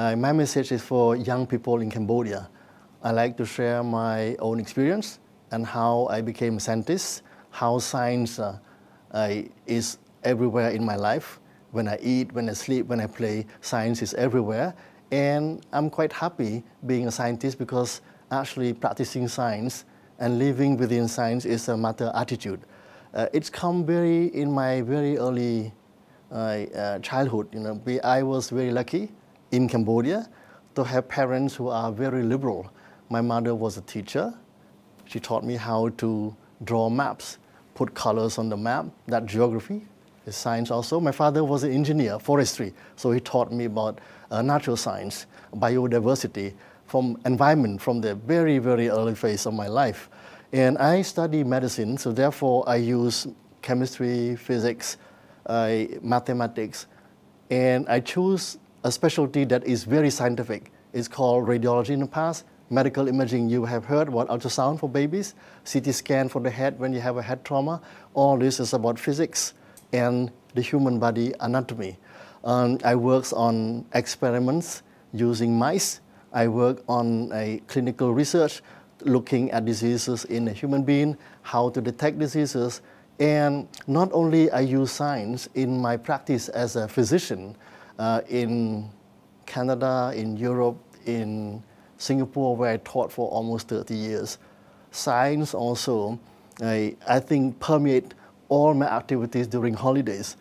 Uh, my message is for young people in Cambodia. I like to share my own experience and how I became a scientist, how science uh, is everywhere in my life. When I eat, when I sleep, when I play, science is everywhere. And I'm quite happy being a scientist because actually practicing science and living within science is a matter of attitude. Uh, it's come very in my very early uh, uh, childhood. You know, I was very lucky in Cambodia to have parents who are very liberal. My mother was a teacher. She taught me how to draw maps, put colors on the map, that geography is science also. My father was an engineer, forestry, so he taught me about uh, natural science, biodiversity, from environment from the very, very early phase of my life. And I study medicine, so therefore I use chemistry, physics, uh, mathematics, and I choose a specialty that is very scientific. It's called radiology in the past. Medical imaging, you have heard what ultrasound for babies, CT scan for the head when you have a head trauma. All this is about physics and the human body anatomy. Um, I work on experiments using mice. I work on a clinical research looking at diseases in a human being, how to detect diseases. And not only I use science in my practice as a physician uh, in Canada, in Europe, in Singapore, where I taught for almost 30 years. Science also, I, I think, permeate all my activities during holidays.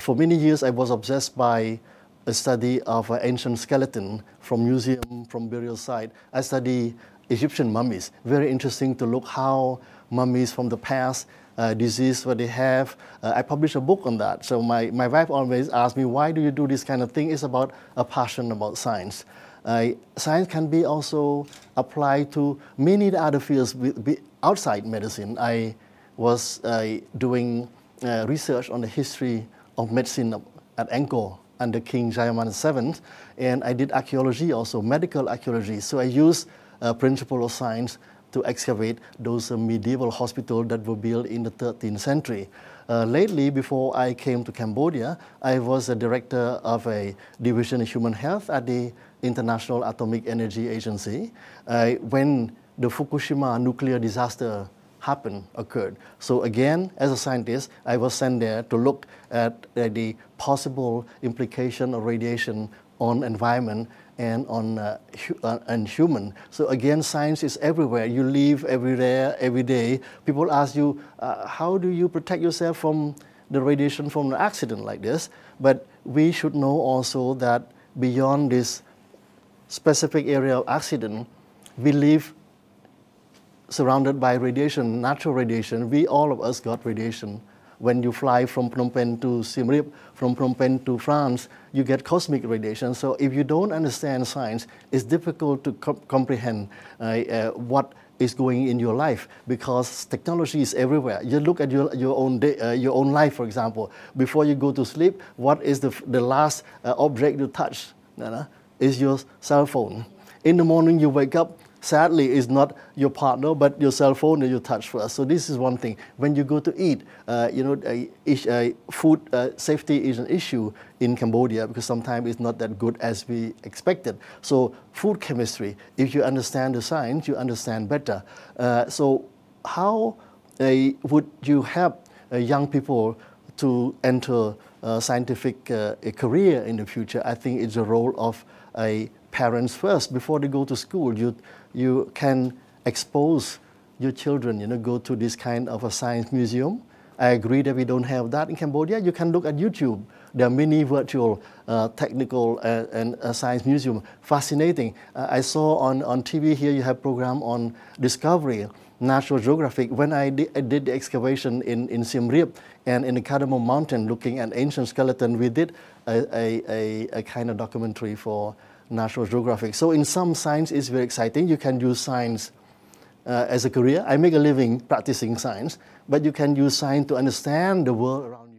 For many years, I was obsessed by a study of an ancient skeleton from museum, from burial site. I study Egyptian mummies. Very interesting to look how mummies from the past, uh, disease what they have. Uh, I published a book on that. So my, my wife always asks me, why do you do this kind of thing? It's about a passion about science. Uh, science can be also applied to many other fields outside medicine. I was uh, doing uh, research on the history of medicine at Angkor under King Jayavarman VII, and I did archaeology also, medical archaeology. So I used uh, principle of science to excavate those medieval hospitals that were built in the 13th century. Uh, lately, before I came to Cambodia, I was the director of a division of human health at the International Atomic Energy Agency. Uh, when the Fukushima nuclear disaster happened, occurred. So again, as a scientist, I was sent there to look at uh, the possible implication of radiation on environment and on uh, hu uh, and human. So again, science is everywhere. You live everywhere, every day. People ask you, uh, how do you protect yourself from the radiation from an accident like this? But we should know also that beyond this specific area of accident, we live surrounded by radiation, natural radiation. We, all of us got radiation. When you fly from Phnom Penh to Siem Reap, from Phnom Penh to France, you get cosmic radiation. So if you don't understand science, it's difficult to co comprehend uh, uh, what is going in your life because technology is everywhere. You look at your, your, own, day, uh, your own life, for example. Before you go to sleep, what is the, the last uh, object you touch? Is your cell phone. In the morning, you wake up, sadly is not your partner, but your cell phone that you touch first. So this is one thing. When you go to eat, uh, you know, food uh, safety is an issue in Cambodia because sometimes it's not that good as we expected. So food chemistry, if you understand the science, you understand better. Uh, so how uh, would you help young people to enter Uh, scientific uh, career in the future? I think it's a role of a parents first before they go to school. You, you can expose your children, you know, go to this kind of a science museum. I agree that we don't have that in Cambodia. You can look at YouTube. There are many virtual uh, technical uh, and uh, science museum. Fascinating. Uh, I saw on, on TV here you have program on discovery, National Geographic. When I, di I did the excavation in, in Siem Reap and in the Cardamom Mountain looking at ancient skeleton, we did a, a, a, a kind of documentary for National Geographic. So in some science, it's very exciting. You can use science uh, as a career. I make a living practicing science, but you can use science to understand the world around